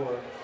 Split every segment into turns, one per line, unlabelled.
for.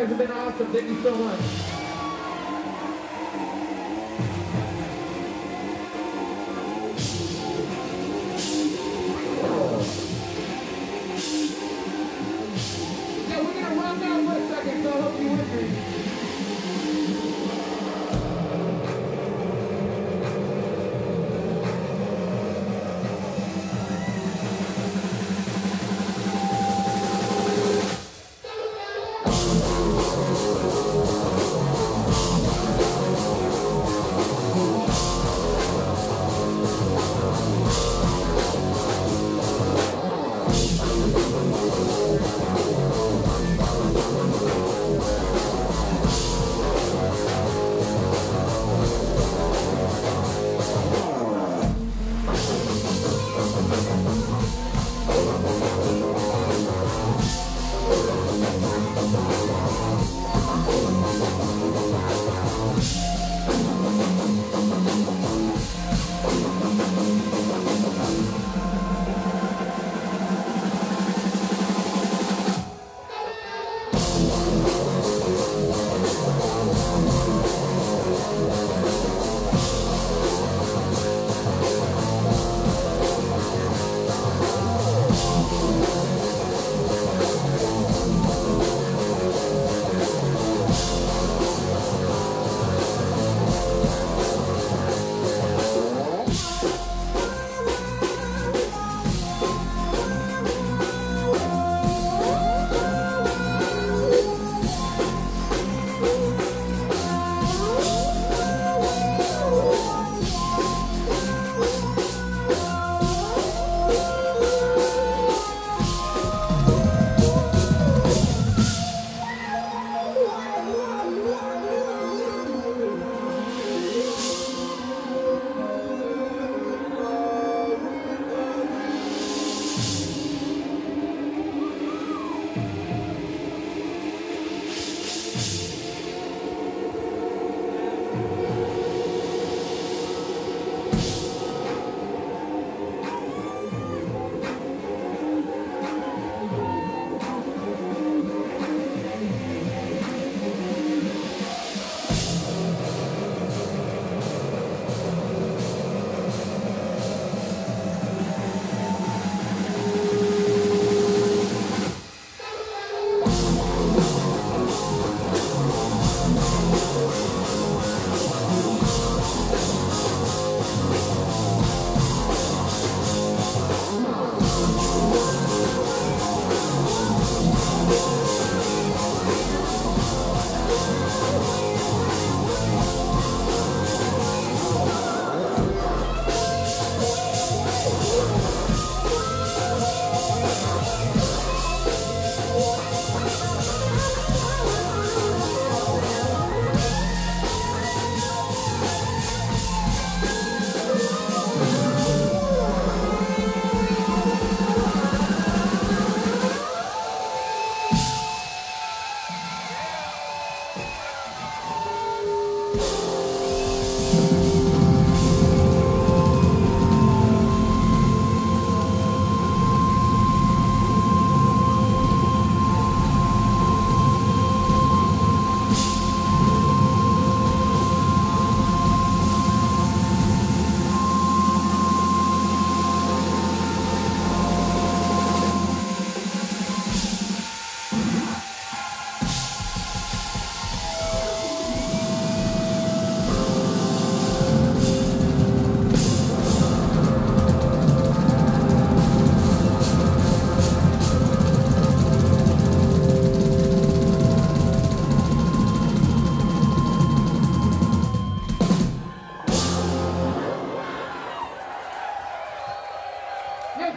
Guys have been awesome. Thank you so much.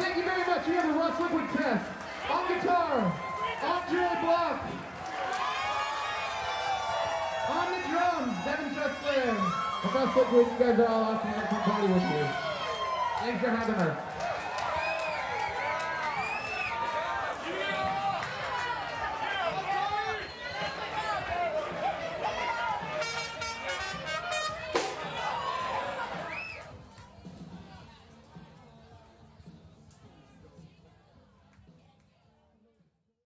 thank you very much. We have a Russ Liquid test. On guitar, Andrew Block. On the drums, Deven Trust Russ Liquid, you guys are all awesome. I can party with you. Thanks for having us.